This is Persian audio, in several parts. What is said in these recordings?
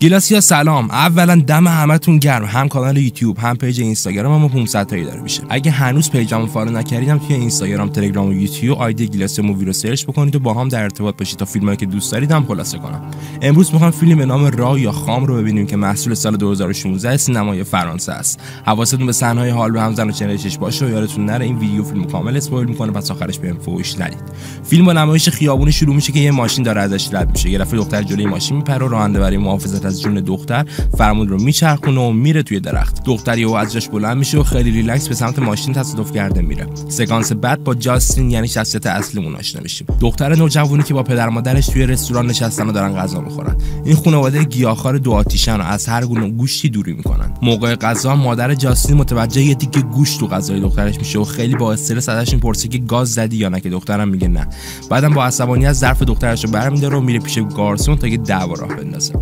گیلاسیا سلام. اولا دم همتون گرم. هم کانال یوتیوب هم page اینستاگرام ما 500 تایی داره میشه. اگه هنوز page مو follow نکردیدم توی اینستاگرام تلگرام و یوتیوب ID گیلاسیا Movie رو search بکنید و با هم در ارتباط باشید تا فیلمایی که دوست دارید هم خلاصه کنم. امروز می‌خوام فیلم به نام Raw یا خام رو ببینیم که محصول سال 2016 سینمای فرانسه است. حواستون به صحنه‌های حال به همزن و چندشش باشه و یادتون نره این ویدیو فیلم کامل spoil می‌کنه پس آخرش بهم فوش ندید. فیلم با نمایش خیابونی شروع میشه که یه ماشین داره ازش رد میشه. یه دفعه دختر جلوی ماشین میپره و راننده برای محافظت از جون دختر فرمون رو میچرخونه و میره توی درخت. دختره از جاش بلند میشه و خیلی ریلکس به سمت ماشین تصادف کرده میره. سکانس بعد با جاستین یعنی شخصیت اصلیمون آشنا میشیم. دختر نوجوانی که با پدر مادرش توی رستوران نشستن و دارن غذا می‌خورن. این خانواده گیاهخوار دو آتیشن و از هر گونه گوشتی دوری می‌کنن. موقع غذا مادر جاستین متوجه یه تیکه گوشت تو غذای دخترش میشه و خیلی با استرس ازش می‌پرسه که گاز زدی یا نه که دخترم میگه نه. بعدم با عصبانیت ظرف دخترش رو برمیداره و میره پیش گارسون تا یه دعوا راه بندازه.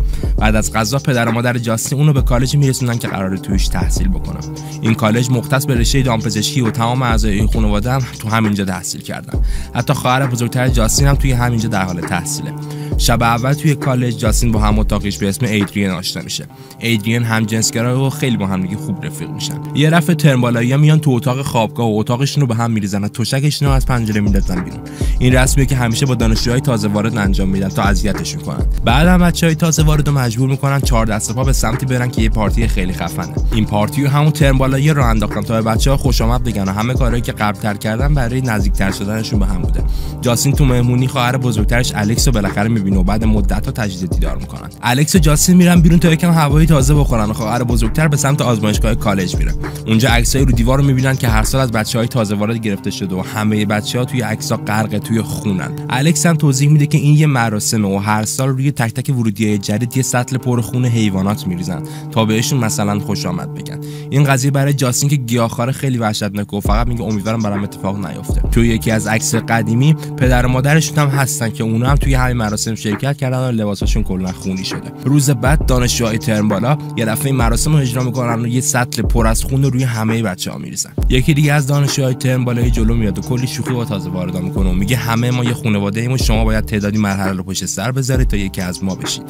از غذا پدر و مادر جاستین اونو به کالج میرسونن که قراره توش تحصیل بکنه این کالج مختص به رشته دامپزشکی و تمام اعضای این خانواده هم تو همینجا تحصیل کردن. حتی خواهر بزرگتر جاستین هم توی همینجا در حال تحصیله. شب اول توی کالج جاستین با هم اتاقیش به اسم ایدرین آشنا میشه. ایدرین هم جنسگرا و خیلی با هم دیگه خوب رفیق میشن. یه رفع ترمبالایی میان تو اتاق خوابگاه و اتاقشون رو به هم میریزن و تشکشون رو از پنجره میندازن بیرون. این رسمیه که همیشه با دانشجوهای تازه وارد انجام میدن تا اذیتشون کنن. بعد هم بچهای تازه وارد مجبور می‌کنن چهار دست پا به سمتی برن که یه پارتی خیلی خفنه. این پارتی رو همون ترمبالایی رو انداختن تا به بچه‌ها خوش آمد بگن و همه کارهایی که قبل تر کردن برای نزدیکتر شدنشون به هم بوده. جاستین تو مهمونی خواهر بزرگترش الکس رو بالاخره می‌بینه و بعد مدت ها تجدید دیدار می‌کنن. الکس و جاستین میرن بیرون تا یکم هوای تازه بخورن و خواهر بزرگتر به سمت آزمایشگاه کالج میره. اونجا عکسای رو دیوار رو می‌بینن که هر سال از بچه های تازه وارد گرفته شده و همه بچه ها توی عکسا غرق توی خونن. الکس هم توضیح میده که این یه مراسمه و هر سال روی تک تک ورودی جدید یه سطل پر خون حیوانات میریزن. تا بهشون مثلا خوش آمد بگن. این قضیه برای جاستین که گیاهخوار خیلی وحشتناکه و فقط میگه امیدوارم برام اتفاق نیفته. توی یکی از عکس قدیمی پدر و مادرشون هم هستن که اونا هم توی همین مراسم شرکت کردن و لباساشون کلا خونی شده. روز بعد دانشجوهای ترم بالا یه دفعه این مراسم رو اجرا می‌کنن و یه سطل پر از خون رو روی همه بچه ها میریزن. یکی دیگه از دانشجوهای ترم بالا جلو میاد و کلی شوخی با تازه وارد می‌کنه و میگه همه ما یه خانواده ایم و شما باید تعدادی مرحله رو پشت سر بذارید تا یکی از ما بشید.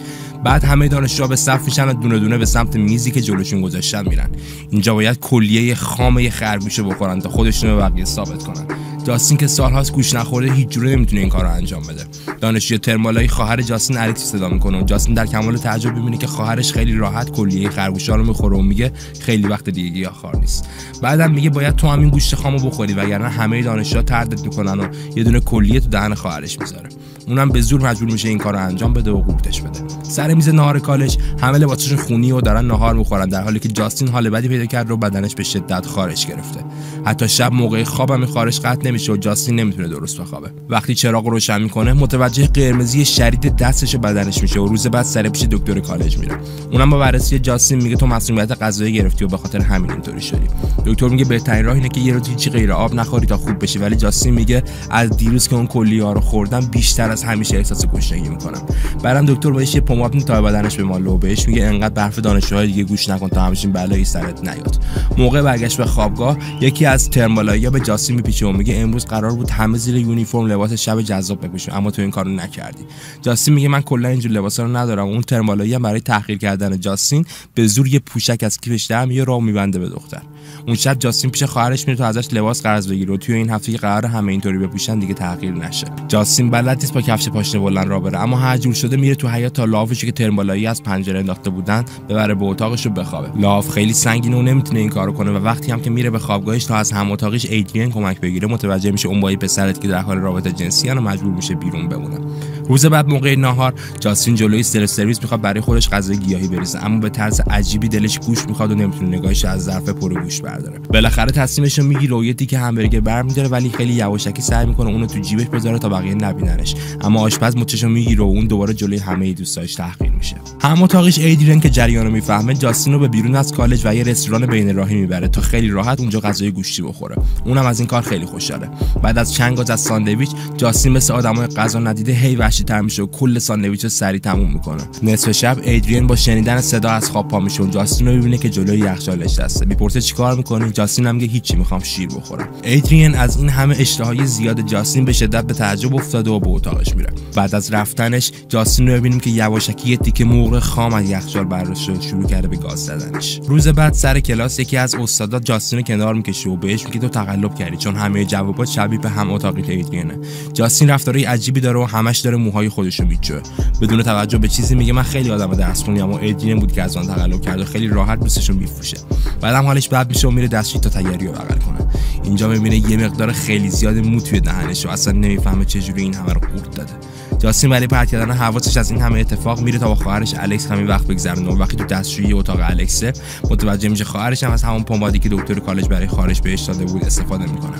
بعد همه دانشجوها به صف میشن و دونه دونه به سمت میزی که جلوشون گذاشتن میرن. اینجا باید کلیه خام یه خرگوشه بخورن تا خودشون رو بقیه ثابت کنن. جاستین که سالهاست گوش نخورده هیچ جوره نمی‌تونه این کار رو انجام بده. دانشجوی ترمالای خواهر جاستین الکس صدا می‌کنه. و جاستین در کمال تعجب می‌بینه که خواهرش خیلی راحت کلیه خرگوشا رو می‌خوره و میگه خیلی وقت دیگه گیاهخوار نیست. بعدم میگه باید تو همین گوشت خامو بخوری وگرنه همه دانشجوها تردید می‌کنن و یه دونه کلیه تو دهن خواهرش می‌ذاره. اونم به زور مجبور میشه این کار رو انجام بده و قورتش بده. سر میز نهار کالج همه لباسشون خونی و دارن نهار می‌خورن در حالی که جاستین حال بدی پیدا کرد و بدنش به شدت خارش گرفته. حتی شب موقع خوابم خارش قطع نمیشه و جاستین نمی‌تونه درست بخوابه. وقتی چراغ روشن می‌کنه متوجه قرمزی شدید دستش بدنش میشه و روز بعد سر پیش دکتر کالج میره. اونم با بررسی جاستین میگه تو مسئولیت غذایی گرفتی و به خاطر همین اینطوری شدی. دکتر میگه بهترین راه اینه که یه روز هیچی غیر آب نخوری تا خوب بشی. ولی جاستین میگه از دیروز که اون کلیه رو خوردم بیشتر از همیشه احساس گشنگی می‌کنم. بعدم دکتر بهش یه پماد تا بدنش به و بهش میگه انقدر برف دانشجوهای دیگه گوش نکن تا همچین بلایی سرت نیاد. موقع برگشت به خوابگاه یکی از ترمالایی به جاستین میپیچه و میگه امروز قرار بود همه زیر یونیفرم لباس شب جذاب بپوشیم اما تو این کارو نکردی. جاستین میگه من کلا اینجور لباسا رو ندارم اون ترمالایی هم برای تحقیر کردن جاستین به زور یه پوشک از کیفش در میاره و میبنده به دختر. اون شب جاستین پیش خواهرش میره تا ازش لباس قرض بگیره و توی این هفته که قرار همه اینطوری بپوشن دیگه تغییر نشه. جاستین بلد نیست با کفش پاشنه بلند را بره اما هر جور شده میره تو حیاط تا لافشی که ترمالایی از پنجره انداخته بودن ببره به اتاقش رو بخوابه. لاف خیلی سنگینه و نمی‌تونه این کارو کنه و وقتی هم که میره به خوابگاهش تا از هم اتاقش ایدرین کمک بگیره متوجه میشه اون با پسرت که در حال رابطه جنسی و مجبور میشه بیرون بمونه. روز بعد موقع ناهار جاستین جلوی سلف سرویس می‌خواد برای خودش غذای گیاهی بریزه اما به طرز عجیبی دلش گوشت می‌خواد و نمی‌تونه نگاهش از ظرف پر گوشت برداره. بالاخره تصمیمش رو می‌گیره و یه تیکه همبرگر برمیداره ولی خیلی یواشکی سعی می‌کنه اونو تو جیبش بذاره تا بقیه نبیننش. اما آشپز مچشو می‌گیره و اون دوباره جلوی همه دوستاش تحقیر میشه. هم اتاقش ایدریان که جریانو می‌فهمه جاستین رو به بیرون از کالج و یه رستوران بین راهی می‌بره تا خیلی راحت اونجا غذای گوشتی بخوره. اونم از این کار خیلی خوشحاله. بعد از چند گاز از ساندویچ جاستین مثل آدمای غذا ندیده هی وحشی تر میشه و کل ساندویچ رو سری تموم می‌کنه. نصف شب ایدرین با شنیدن صدا از خواب پا میشه و جاستین رو می‌بینه که جلوی یخچال نشسته. می‌پرسه چیکار چیکار می‌کنی جاستین هم میگه هیچی می‌خوام شیر بخورم. ادریان از این همه اشتهای زیاد جاستین به شدت به تعجب افتاده و به اتاقش میره. بعد از رفتنش جاستین رو ببینیم که یواشکی یه تیکه مرغ خام از یخچال برداشت شد شروع کرده به گاز زدنش. روز بعد سر کلاس یکی از استادا جاستین رو کنار می‌کشه و بهش میگه تو تقلب کردی چون همه جوابات شبیه به هم اتاقی ادریانه جاستین رفتارهای عجیبی داره و همش داره موهای خودش رو میچه بدون توجه به چیزی میگه من خیلی آدم درس خونی اما ادریان بود که از آن تقلب کرد و خیلی راحت دوستش رو میفروشه. بعدم حالش بد میشه و میره دستشویی تا تگری رو بغل کنه. اینجا می‌بینه یه مقدار خیلی زیاد مو توی دهنش و اصلا نمی‌فهمه چجوری این همه رو قورت داده. جاستین برای پرت کردن حواسش از این همه اتفاق میره تا با خواهرش الکس همین وقت بگذرونه. و وقتی تو دستشویی اتاق الکسه متوجه میشه خواهرش هم از همون پمادی که دکتر کالج برای خارج بهش داده بود استفاده می‌کنه.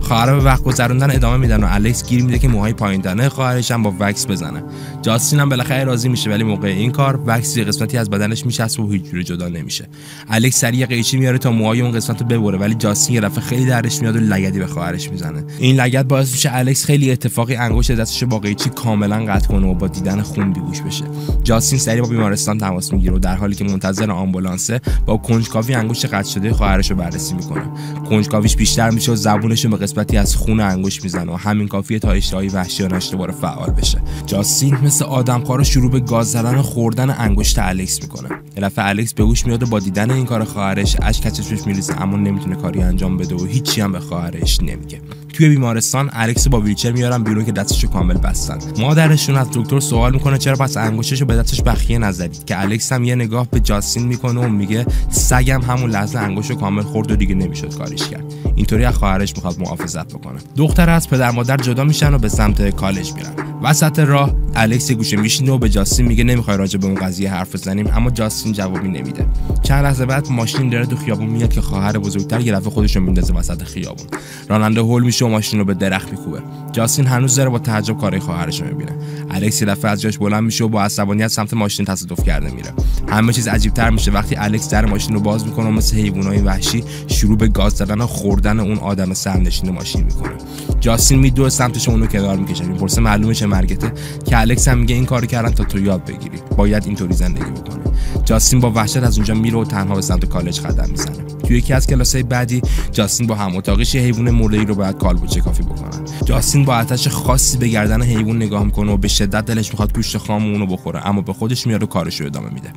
خواهر به وقت گذروندن ادامه میدن و الکس گیر میده که موهای پایین تنه خواهرش هم با وکس بزنه. جاستین هم بالاخره راضی میشه ولی موقع این کار وکس یه قسمتی از بدنش میچسبه و هیچ جوری جدا نمیشه. الکس سریع قیچی میاره تا موهای اون قسمت رو ببره ولی جاستین یه دفعه خیلی درش میاد و لگدی به خواهرش می‌زنه. این لگد باعث میشه الکس خیلی اتفاقی انگشت دستش با قیچی کاملا قطع کنه و با دیدن خون بیهوش بشه. جاستین سریع با بیمارستان تماس می‌گیره و در حالی که منتظر آمبولانسه با کنجکاوی انگشت قطع شده خواهرش رو بررسی می‌کنه. کنجکاویش بیشتر میشه و زبونش به قسمتی از خون انگشت می‌زنه و همین کافیه تا اشتهای وحشیانش دوباره فعال بشه. جاستین مثل آدمخوار شروع به گاز زدن و خوردن انگشت الکس می‌کنه. یه الکس به هوش میاد و با دیدن این کار خواهرش اشک کچشش میریزه اما نمی‌تونه کاری انجام بده و هیچی هم به خواهرش نمیگه. توی بیمارستان الکس با ویلچر میارن بیرون که دستشو کامل بستن. مادرشون از دکتر سوال می‌کنه چرا پس انگشتشو به دستش بخیه نزدید که الکس هم یه نگاه به جاستین می‌کنه و میگه سگم همون لحظه انگشتو کامل خورد و دیگه نمی‌شد کاریش کرد. اینطوری از خواهرش می‌خواد محافظت بکنه. دختر از پدر مادر جدا میشن و به سمت کالج میرن. وسط راه الکس گوشه میشینه و به جاستین میگه نمی‌خوای راجع به اون قضیه حرف بزنیم اما جاستین جوابی نمیده. چند لحظه بعد ماشین داره تو خیابون میاد که خواهر بزرگتر یه دفعه خودش رو میندازه وسط خیابون. راننده هول میشه و ماشین رو به درخت میکوبه. جاستین هنوز داره با تعجب کارهای خواهرش رو می‌بینه. الکس دفعه از جاش بلند میشه و با عصبانیت سمت ماشین تصادف کرده میره. همه چیز عجیبتر میشه. وقتی الکس در ماشین رو باز می‌کنه و مثل حیوانای وحشی شروع به گاز زدن و خوردن اون آدم سرنشین ماشین می‌کنه. جاستین میدوه سمتش اونو کنار می‌کشه. می‌پرسه معلومه مرگته که الکس هم میگه این کارو کردن تا تو یاد بگیری. باید اینطوری زندگی بکنه جاستین با وحشت از اونجا میره و تنها به سمت کالج قدم می‌زنه. توی یکی از کلاسای بعدی جاستین با هم اتاقش یه حیوان مرده‌ای رو باید کالبوچه کافی بکنن. جاستین با آتش خاصی به گردن حیوان نگاه می‌کنه و به شدت دلش می‌خواد گوشت خام اونو بخوره اما به خودش میاد و کارش رو ادامه میده.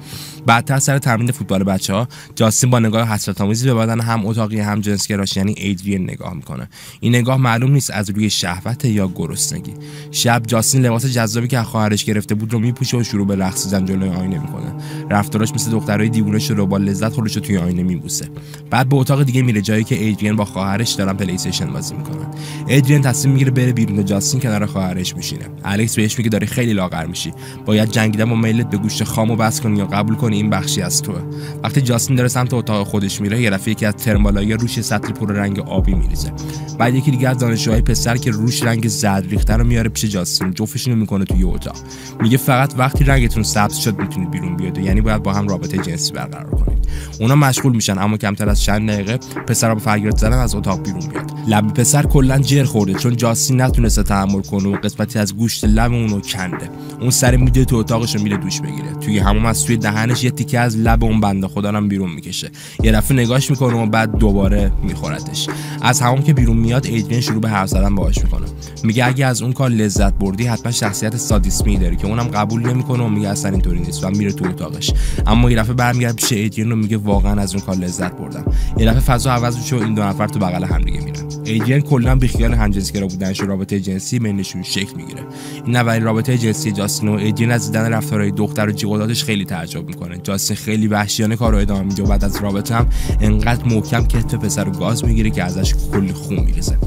بعدتر سر تمرین فوتبال بچه ها جاستین با نگاه حسرت آمیزی به بدن هم اتاقی هم جنسگراش یعنی ایدریان نگاه می‌کنه. این نگاه معلوم نیست از روی شهوت یا گرسنگی. شب جاستین لباس جذابی که خواهرش گرفته بود رو میپوشه و شروع به رقص زدن جلوی آینه می‌کنه. رفتارش مثل دخترای دیوونه شده با لذت خودش توی آینه میبوسه. بعد به اتاق دیگه میره جایی که ایدریان با خواهرش دارن پلی استیشن بازی می‌کنن. ایدریان تصمیم می‌گیره بره بیرون جاستین کنار خواهرش میشینه الکس بهش میگه داری خیلی لاغر میشی. باید جنگیدن با میلت به گوشت خامو بس کنی یا قبول کنی این بخشی از توه. وقتی جاستین داره سمت اتاق خودش میره یه دفعه یکی از ترمالای روش سطل پر رنگ آبی میریزه. بعد یکی دیگه از دانشجوهای پسر که روش رنگ زرد ریخته رو میاره پیش جاستین جفتشون می‌کنه توی اتاق. میگه فقط وقتی رنگتون سبز شد می‌تونید بیرون بیاد یعنی باید با هم رابطه جنسی برقرار کنید. اونا مشغول میشن اما کمتر از چند دقیقه پسر با فریاد زدن از اتاق بیرون میاد. لب پسر کلا جر خورده چون جاستین نتونسته تحمل کنه و قسمتی از گوشت لب اونو کنده. اون سر میده تو اتاقش میره دوش بگیره. توی همون از توی دهنش یه تیکه از لب اون بنده خدا رو بیرون می‌کشه. یه دفعه نگاش می‌کنه و بعد دوباره میخوردش. از همون که بیرون میاد ایدرین شروع به حرف زدن باهاش می‌کنه. میگه اگه از اون کار لذت بردی حتما شخصیت سادیسمی داری که اونم قبول نمی‌کنه و میگه اصلا اینطوری نیست و میره تو اتاقش. اما یه دفعه برمیگرده پیش میگه واقعا از اون کار لذت بردم. یه دفعه فضا عوض میشه و این دو نفر تو بغل هم دیگه میرن. ایدرین کلا بیخیال همجنسگرا بودنش رابطه جنسی بینشون شکل می‌گیره. این اولین رابطه جنسی جاستین و ایدرین از دیدن رفتارهای دختر و جیغدادش خیلی تعجب می‌کنه. جاستین خیلی وحشیانه کارو ادامه میده و بعد از رابطه هم انقدر محکم کتف پسر رو گاز می‌گیره که ازش کلی خون میریزه.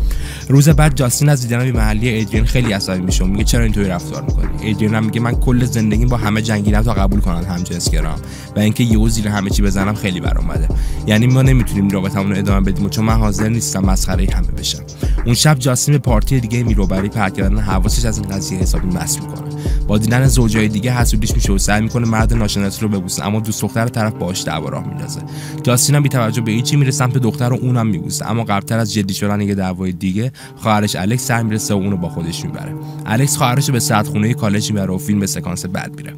روز بعد جاستین از دیدن محلی ایدرین خیلی عصبی میشه میگه چرا اینطوری رفتار می‌کنی؟ ایدرین هم میگه من کل زندگیم با همه جنگیدم تا قبول کنن همجنسگرام و اینکه یهو زیر همه چی بزنم خیلی برام بده یعنی ما نمی‌تونیم رابطمون رو ادامه بدیم چون من حاضر نیستم مسخره همه بشم. اون شب جاستین به پارتی دیگه میرو برای پرت کردن حواسش از این قضیه حسابی مس می‌کنه. با دیدن زوجای دیگه حسودیش میشه و سعی می‌کنه مرد ناشناسی رو ببوسه اما دوست دختر طرف باهاش دعوا راه میندازه. جاستین هم بی توجه به هیچی میره سمت دختر و اونم میبوسه اما قبلتر از جدی شدن یه دعوای دیگه خواهرش الکس سر می‌رسه و اونو با خودش می‌بره. الکس خواهرش به ساعت خونه کالج می‌بره و فیلم به سکانس بعد میره.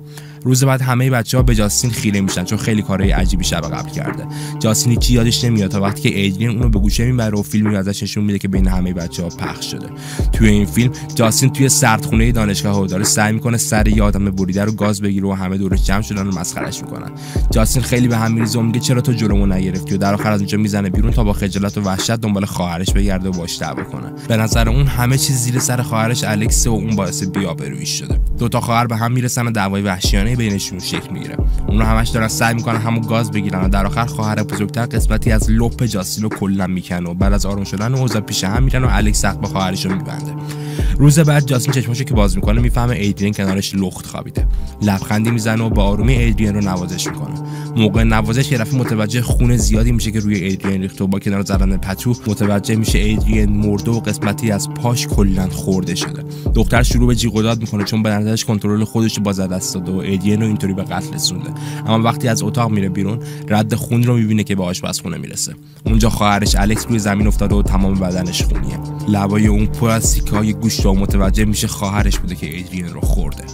روز بعد همه بچه ها به جاستین خیره میشن چون خیلی کارهای عجیبی شب قبل کرده. جاستین چی یادش نمیاد تا وقتی که ایدرین اونو به گوشه می‌بره و فیلمی ازش نشون میده که بین همه بچه ها پخش شده. توی این فیلم جاستین توی سردخونه دانشگاه داره سعی می‌کنه سر یه آدم بریده رو گاز بگیره و همه دورش جمع شدن و مسخرش می‌کنن. جاستین خیلی به هم میریزه و میگه چرا تو جلومو نگرفتی و در آخر از اونجا می‌زنه بیرون تا با خجالت و وحشت دنبال خواهرش بگرده و باش دعوا کنه. به نظر اون همه چیز زیر سر خواهرش الکس و اون باعث بیابرویش شده. دو تا خواهر به هم می‌رسن و دعوای وحشیانه بینشون شکل می‌گیره. اونا همش دارن سعی می‌کنن همون گاز بگیرن و در آخر خواهر بزرگتر قسمتی از لپ جاستین رو کلا می‌کنه و بعد از آروم شدن اوضاع پیش هم میرن و الکس سخت با خواهرش رو میبنده. روز بعد جاستین چشماشو که باز می‌کنه می‌فهمه ایدرین کنارش لخت خوابیده. لبخندی می‌زنه و با آرومی ایدرین رو نوازش می‌کنه. موقع نوازش یه متوجه خون زیادی میشه که روی ایدرین ریخته و با کنار زدن پتو متوجه میشه ایدرین مرده و قسمتی از پاش کلا خورده شده. دختر شروع به جیغ و داد می‌کنه چون به نظرش کنترل خودش رو باز دست داده و ایدرین رو اینطوری به قتل رسونده. اما وقتی از اتاق میره بیرون رد خون رو می‌بینه که به آشپزخونه می‌رسه. اونجا خواهرش الکس روی زمین افتاده و تمام بدنش خونیه. لبای اون پر از سیکه های گوشت و متوجه میشه خواهرش بوده که ایدرین رو خورده.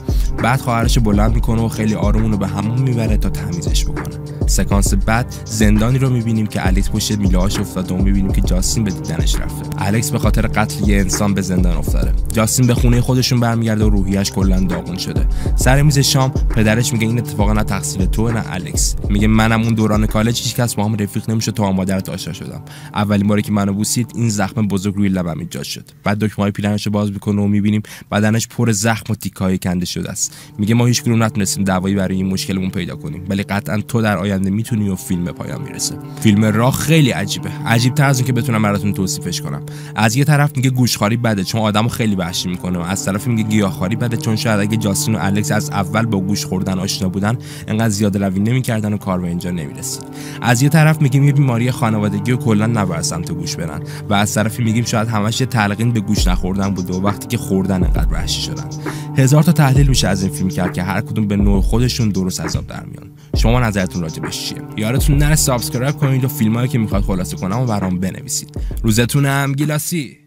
بعد خواهرش بلند می‌کنه و خیلی آروم رو به همون می‌بره تا تمیزش بکنه. سکانس بعد زندانی رو می‌بینیم که الکس پشت میلهاش افتاده. و می‌بینیم که جاستین به دیدنش رفته. الکس به خاطر قتل یه انسان به زندان افتاده. جاستین به خونه خودشون برمیگرده و روحیش کلا داغون شده. سر میز شام پدرش میگه این اتفاقا نه تقصیر تو نه الکس میگه منم اون دوران کالج هیچ کس با هم رفیق نمیشه تا مادرت آشنا شدم. اولین باری که منو بوسید این زخم بزرگ روی لبم ایجاد شد. بعد دکمه پیرنش باز می‌کنه و می‌بینیم بدنش پر زخم و تیکای کنده شده است. میگه ما هیچ نتونستیم دعوایی برای این مشکلمون پیدا کنیم. ولی قطعا تو در آینده می‌تونی و فیلم به پایان می‌رسه فیلم راه خیلی عجیبه. عجیب تر از اون که بتونم براتون توصیفش کنم. از یه طرف میگه گوشخاری بده چون آدمو خیلی وحشی می‌کنه. و از طرف میگه گیاهخواری بده چون شاید اگه جاستین و الکس از اول با گوش خوردن آشنا بودن انقدر زیاده روی نمی‌کردن و کار به اینجا نمی‌رسید. از یه طرف میگیم یه بیماری خانوادگی و کلا نباید سمت گوش برن. و از طرفی میگیم شاید همش تلقین به گوشت نخوردن بوده و وقتی که خوردن انقدر وحشی شدن. هزار تا تحلیل میشه از این فیلم کرد که هر کدوم به نوع خودشون درست از آب در میان. شما نظرتون راجبش چیه یادتون نره subscribe کنید و فیلمایی که می‌خواد خلاصه کنم و برام بنویسید. روزتون هم گیلاسی.